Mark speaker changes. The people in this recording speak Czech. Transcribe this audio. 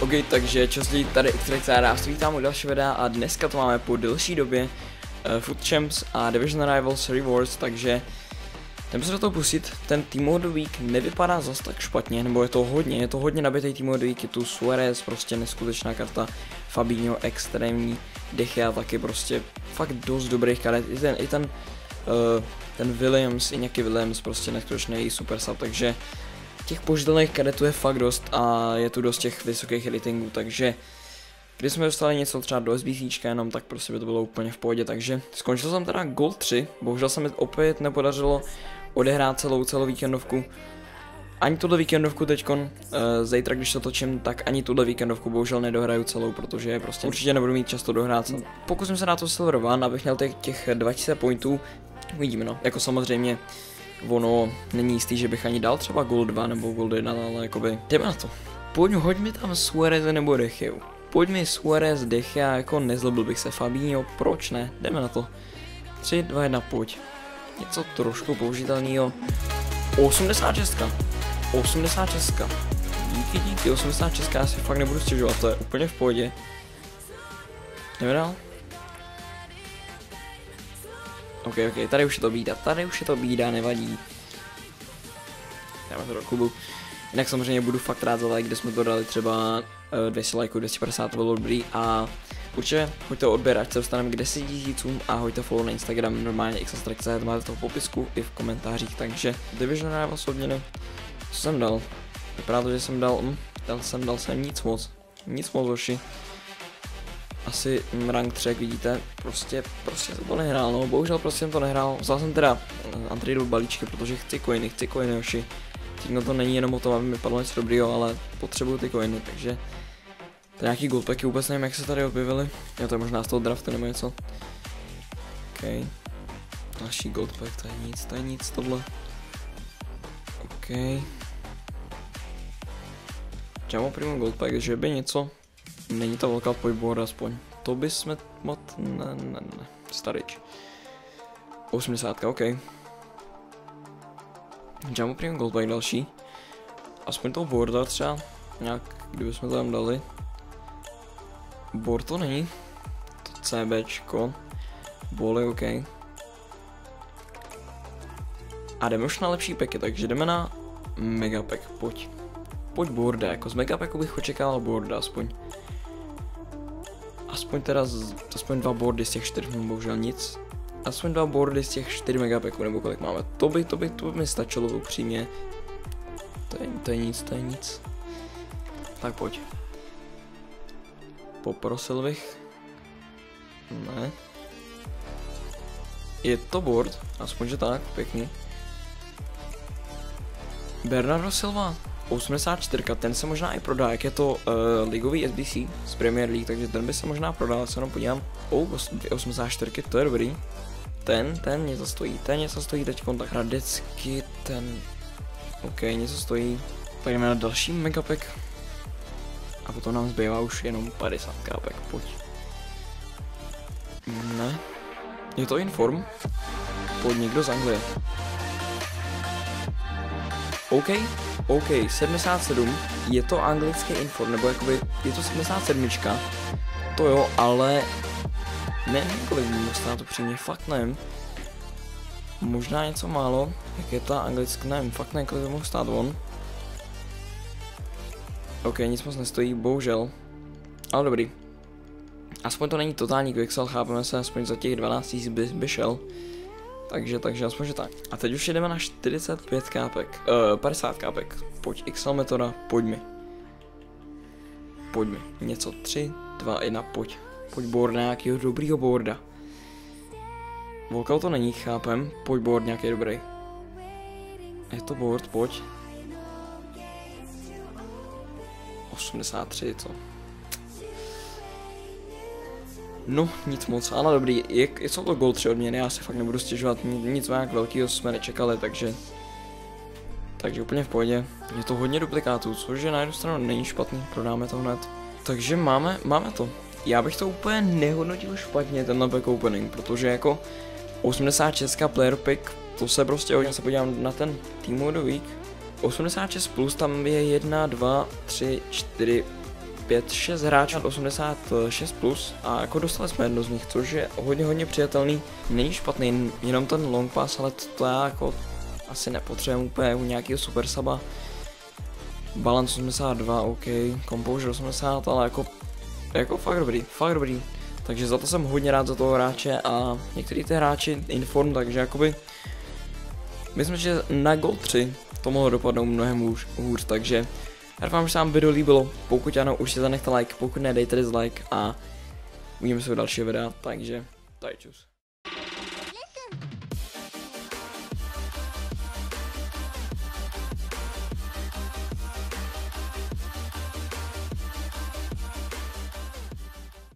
Speaker 1: Ok, takže čas lidi tady Xtrix a já vítám u dalšího videa a dneska to máme po delší době uh, Food Champs a Division Rivals Rewards, takže jdeme se do toho pustit, ten Week nevypadá zas tak špatně, nebo je to hodně, je to hodně nabitý Week, je tu Suarez, prostě neskutečná karta, Fabinho extrémní, Dechea taky prostě fakt dost dobrých karet, i ten, i ten, uh, ten Williams, i nějaký Williams, prostě neskutečný super sub, takže těch požitelných kadetů je fakt dost a je tu dost těch vysokých ratingů, takže když jsme dostali něco třeba do SBC jenom, tak prostě by to bylo úplně v pohodě, takže skončil jsem teda Gold 3, bohužel se mi opět nepodařilo odehrát celou celou víkendovku, ani tuhle víkendovku teďkon, uh, zítra když to točím, tak ani tuhle víkendovku bohužel nedohraju celou, protože prostě určitě nebudu mít často dohrát. Pokusím se na to Silver One, abych měl těch, těch 2000 pointů, uvidíme no, jako samozřejmě ono není jistý, že bych ani dal třeba Gold 2 nebo Gold 1, ale jakoby jdeme na to. Pojď, hoď mi tam Suarez nebo Decheu. Pojď mi Suarez, Dechea, jako nezlobil bych se Fabinho, proč ne, jdeme na to. 3, 2, 1, pojď. Něco trošku použitelného. 86. 86. Díky, díky, 86. Já si fakt nebudu stěžovat, to je úplně v pohodě. Jdeme dál. Ok, ok, tady už je to bída, tady už je to bída, nevadí. Dáme to do klubu. Jinak samozřejmě budu fakt rád za like, kde jsme to dali třeba uh, 200 lajků, 250 to bylo dobrý a určitě hoďte odběr, ať se dostaneme k 10 tisícům a hoďte follow na Instagram, normálně xstrx, máte to v popisku i v komentářích, takže Division Rivals odměny, co jsem dal? Vypadá to, že jsem dal, hm, dal jsem, dal jsem nic moc, nic moc hoši asi rank 3, jak vidíte, prostě, prostě jsem to nehrál, no, bohužel prostě jsem to nehrál, vzal jsem teda uh, balíčky, protože chci coiny, chci coiny, hoši, Teď no to není jenom o tom, aby mi padlo něco dobrýho, ale potřebuju ty coiny, takže to nějaký goldpacky, vůbec nevím, jak se tady objevily, jo, to je možná z toho draftu nebo něco, ok, další goldpack, to je nic, to je nic, tohle, ok, Jamo Primo Goldpack, že by něco Není to velká pojboard aspoň. To by jsme. Ne, ne, ne. Starič. 80, ok. Jamu Premium Goldbike další. Aspoň toho boarda třeba. Nějak, kdyby jsme tam dali. Board to není. To CBčko. Boli, ok. A jdeme už na lepší peky, takže jdeme na Megapack, pojď. Pojď boarda, jako z Megapacku bych očekával boarda aspoň aspoň teda, z, aspoň dva boardy z těch čtyř, bohužel nic. Aspoň dva boardy z těch 4 megapacků, nebo kolik máme. To by, to by, to by mi stačilo upřímně. To je, to je nic, to je nic. Tak pojď. Poprosil bych. Ne. Je to board, aspoň že tak, pěkně. Bernardo Silva, 84, ten se možná i prodá, jak je to uh, ligový SBC z Premier League, takže ten by se možná prodal, se jenom podívám. Oh, 84, to je dobrý. Ten, ten něco stojí, ten něco stojí teď tak Radecky, ten, ok, něco stojí. Jdeme na další megapack. A potom nám zbývá už jenom 50 kápek, pojď. Ne. Je to Inform? Pojď někdo z Anglie. OK, OK, 77, je to anglický info, nebo jakoby, je to 77, to jo, ale ne, kolik by mohlo stát upřímně, fakt nevím. Možná něco málo, jak je ta anglická, nevím, fakt nevím, kolik by mohl stát on. OK, nic moc nestojí, bohužel. Ale dobrý. Aspoň to není totální quicksell, chápeme se, aspoň za těch 12 000 by, by šel. Takže, takže aspoň, že tak. A teď už jdeme na 45 kápek, uh, 50 kápek. Pojď XL metoda, pojď mi. Pojď mi. Něco 3, 2, 1, pojď. Pojď board nějakého dobrýho boarda. Volkal to není, chápem. Pojď board nějaký dobrý. Je to board, pojď. 83, co? No, nic moc, ale dobrý, je, jsou to gold 3 odměny, já se fakt nebudu stěžovat, nic nějak velkého jsme nečekali, takže... Takže úplně v pohodě. Je to hodně duplikátů, což je na jednu stranu není špatný, prodáme to hned. Takže máme, máme to. Já bych to úplně nehodnotil špatně, tenhle pack opening, protože jako 86 player pick, to se prostě hodně se podívám na ten Team of the Week. 86 plus tam je 1, 2, 3, 4, 85, 6 hráčů nad 86 plus a jako dostali jsme jedno z nich, což je hodně hodně přijatelný. Není špatný, jenom ten long pass, ale to já jako asi nepotřebujeme úplně u nějakého super saba. Balance 82, OK, Composure 80, ale jako, jako fakt dobrý, fakt dobrý. Takže za to jsem hodně rád za toho hráče a některý ty hráči inform, takže jakoby myslím, že na Gold 3 to mohlo dopadnout mnohem hůř, hůř takže já doufám, že se vám video líbilo, pokud ano, už si zanechte like, pokud ne, dejte dislike a uvidíme se u dalšího videa, takže tady čus.